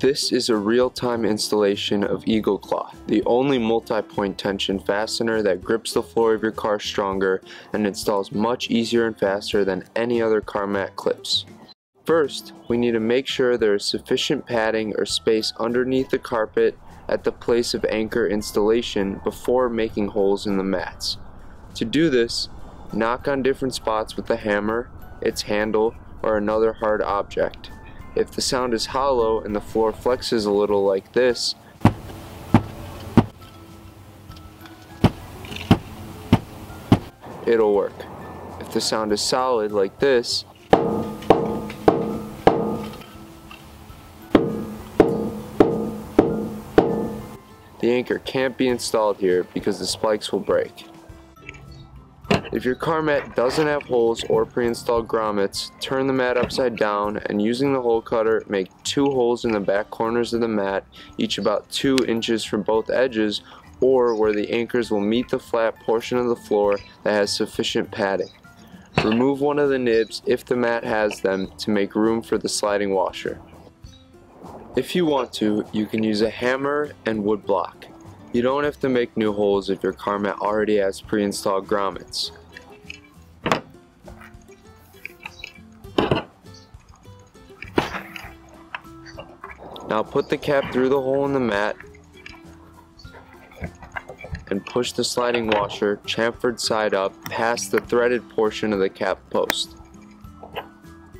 This is a real-time installation of Eagle Klaw, the only multi-point tension fastener that grips the floor of your car stronger and installs much easier and faster than any other car mat clips. First, we need to make sure there is sufficient padding or space underneath the carpet at the place of anchor installation before making holes in the mats. To do this, knock on different spots with the hammer, its handle, or another hard object. If the sound is hollow and the floor flexes a little like this, it'll work. If the sound is solid like this, the anchor can't be installed here because the spikes will break. If your car mat doesn't have holes or pre-installed grommets, turn the mat upside down and using the hole cutter, make two holes in the back corners of the mat, each about 2 inches from both edges or where the anchors will meet the flat portion of the floor that has sufficient padding. Remove one of the nibs if the mat has them to make room for the sliding washer. If you want to, you can use a hammer and wood block. You don't have to make new holes if your car mat already has pre-installed grommets. Now put the cap through the hole in the mat and push the sliding washer chamfered side up past the threaded portion of the cap post.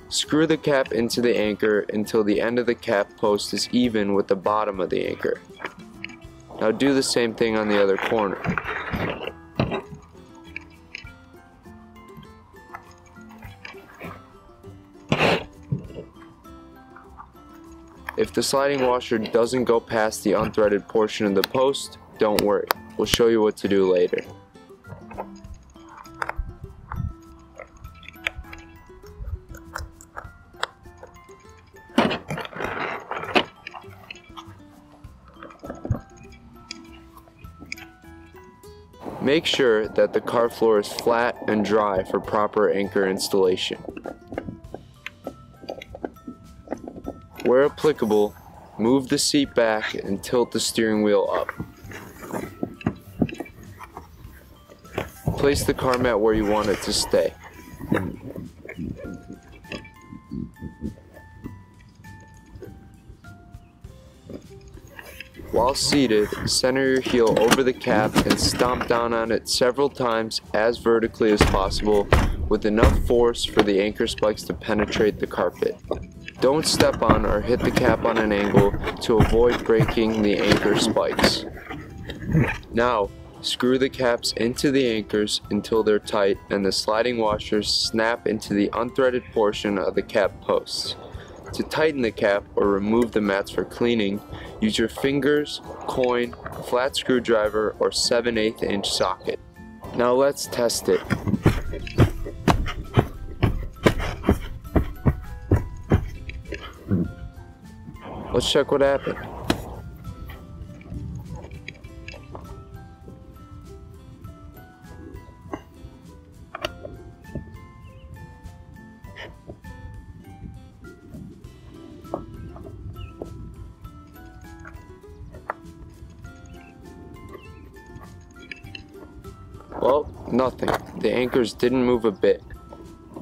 Screw the cap into the anchor until the end of the cap post is even with the bottom of the anchor. Now do the same thing on the other corner. If the sliding washer doesn't go past the unthreaded portion of the post, don't worry. We'll show you what to do later. Make sure that the car floor is flat and dry for proper anchor installation. Where applicable, move the seat back and tilt the steering wheel up. Place the car mat where you want it to stay. While seated, center your heel over the cap and stomp down on it several times as vertically as possible with enough force for the anchor spikes to penetrate the carpet. Don't step on or hit the cap on an angle to avoid breaking the anchor spikes. Now, screw the caps into the anchors until they're tight and the sliding washers snap into the unthreaded portion of the cap posts. To tighten the cap or remove the mats for cleaning, use your fingers, coin, flat screwdriver, or 7 8 inch socket. Now let's test it. Let's check what happened. Well, nothing. The anchors didn't move a bit.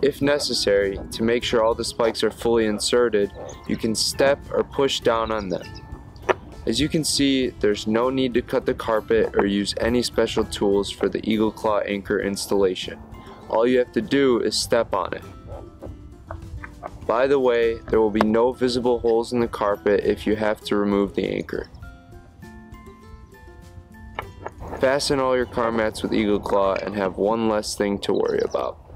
If necessary, to make sure all the spikes are fully inserted, you can step or push down on them. As you can see, there's no need to cut the carpet or use any special tools for the Eagle Klaw anchor installation. All you have to do is step on it. By the way, there will be no visible holes in the carpet if you have to remove the anchor. Fasten all your car mats with Eagle Klaw and have one less thing to worry about.